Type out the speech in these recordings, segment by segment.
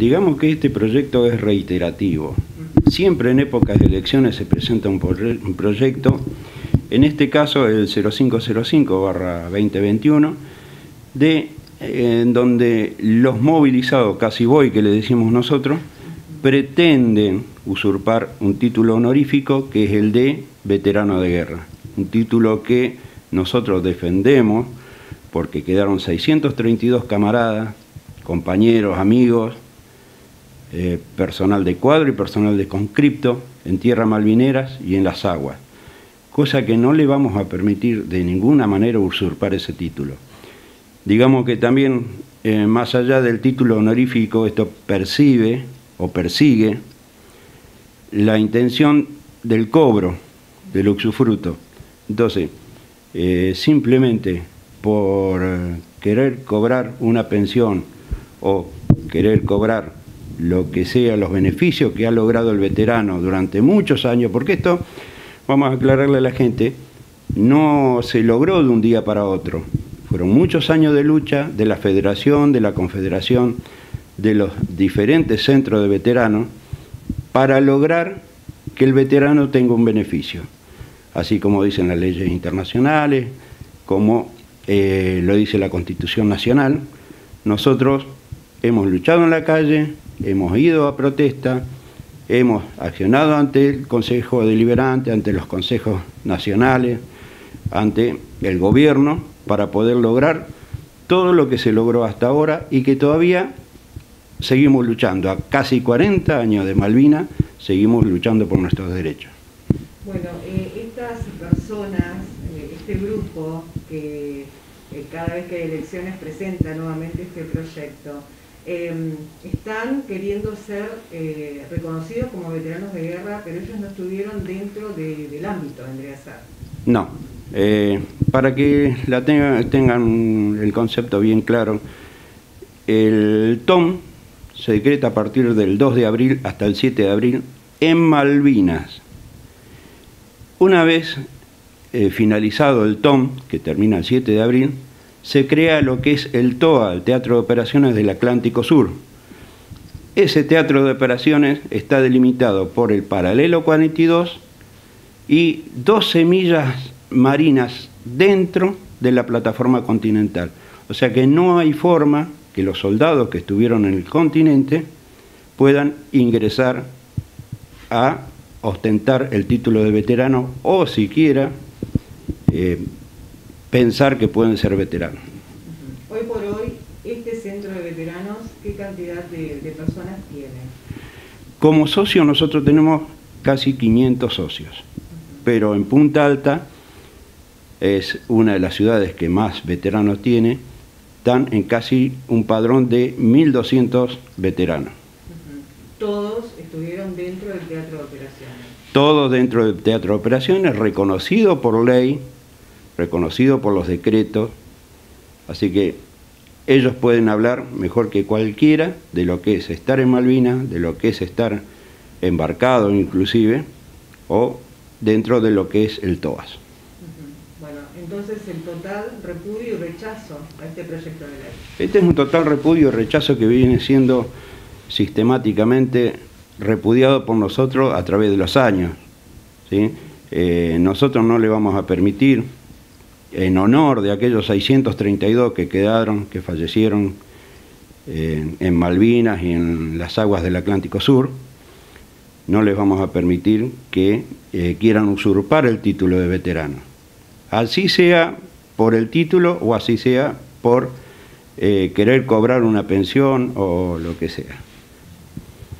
Digamos que este proyecto es reiterativo. Siempre en épocas de elecciones se presenta un, proyecto, en este caso el 0505-2021, de en donde los movilizados, casi voy que le decimos nosotros, pretenden usurpar un título honorífico que es el de veterano de guerra, un título que nosotros defendemos porque quedaron 632 camaradas, compañeros, amigos, eh, personal de cuadro y personal de conscripto en tierra malvineras y en las aguas, cosa que no le vamos a permitir de ninguna manera usurpar ese título. Digamos que también, eh, más allá del título honorífico, esto percibe o persigue la intención del cobro del usufruto. Entonces, eh, simplemente por querer cobrar una pensión o querer cobrar lo que sea, los beneficios que ha logrado el veterano durante muchos años, porque esto, vamos a aclararle a la gente, no se logró de un día para otro. Fueron muchos años de lucha de la federación, de la confederación, de los diferentes centros de veteranos, para lograr que el veterano tenga un beneficio, así como dicen las leyes internacionales, como eh, lo dice la Constitución Nacional. Nosotros hemos luchado en la calle, hemos ido a protesta, hemos accionado ante el Consejo Deliberante, ante los consejos nacionales, ante el gobierno, para poder lograr todo lo que se logró hasta ahora y que todavía seguimos luchando. A casi 40 años de Malvina, seguimos luchando por nuestros derechos. Bueno, eh, estas personas, eh, este grupo que eh, cada vez que hay elecciones presenta nuevamente este proyecto, Em, están queriendo ser eh, reconocidos como veteranos de guerra, pero ellos no estuvieron dentro del ámbito, vendría a ser. No. Eh, para que la tengan, el concepto bien claro, el TOM se decreta a partir del 2 de abril hasta el 7 de abril en Malvinas. Una vez eh, finalizado el TOM, que termina el 7 de abril, se crea lo que es el TOA, el Teatro de Operaciones del Atlántico Sur. Ese teatro de operaciones está delimitado por el paralelo 42 y dos semillas marinas dentro de la plataforma continental. O sea que no hay forma que los soldados que estuvieron en el continente puedan ingresar a ostentar el título de veterano o siquiera eh, pensar que pueden ser veteranos. Hoy por hoy, este centro de veteranos, ¿qué cantidad de, personas tiene? Como socio nosotros tenemos casi 500 socios, pero en Punta Alta es una de las ciudades que más veteranos tiene, están en casi un padrón de 1.200 veteranos. ¿Todos estuvieron dentro del Teatro de Operaciones? Todos dentro del Teatro de Operaciones, reconocido por ley, reconocido por los decretos, así que ellos pueden hablar mejor que cualquiera de lo que es estar en Malvinas, de lo que es estar embarcado inclusive, o dentro de lo que es el TOAS. Bueno, entonces el total repudio y rechazo a este proyecto de ley. Este es un total repudio y rechazo que viene siendo sistemáticamente repudiado por nosotros a través de los años. ¿sí? Eh, nosotros no le vamos a permitir en honor de aquellos 632 que quedaron, que fallecieron en Malvinas y en las aguas del Atlántico Sur, no les vamos a permitir que eh, quieran usurpar el título de veterano. Así sea por el título o así sea por eh, querer cobrar una pensión o lo que sea.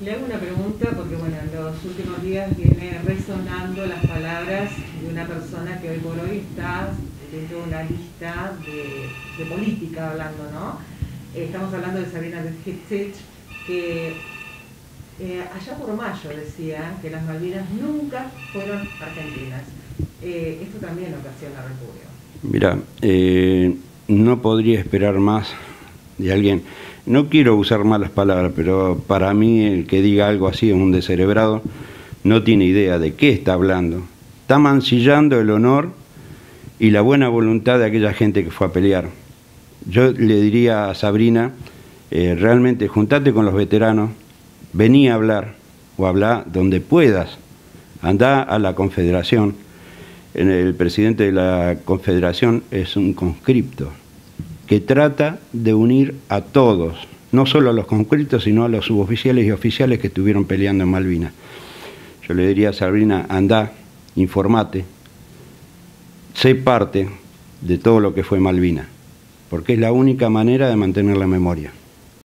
Le hago una pregunta porque bueno, en los últimos días viene resonando las palabras de una persona que hoy por hoy está de una lista de, política hablando, ¿no? Eh, estamos hablando de Sabrina Hitzich, que eh, allá por mayo decía que las Malvinas nunca fueron argentinas. Eh, esto también ocasiona repudio. Mira, no podría esperar más de alguien. No quiero usar malas palabras, pero para mí el que diga algo así es un descerebrado, no tiene idea de qué está hablando. Está mancillando el honor y la buena voluntad de aquella gente que fue a pelear. Yo le diría a Sabrina eh, realmente juntate con los veteranos, vení a hablar o habla donde puedas, anda a la confederación. El presidente de la confederación es un conscripto que trata de unir a todos, no solo a los conscriptos, sino a los suboficiales y oficiales que estuvieron peleando en Malvinas. Yo le diría a Sabrina, anda, informate, sé parte de todo lo que fue Malvina, porque es la única manera de mantener la memoria.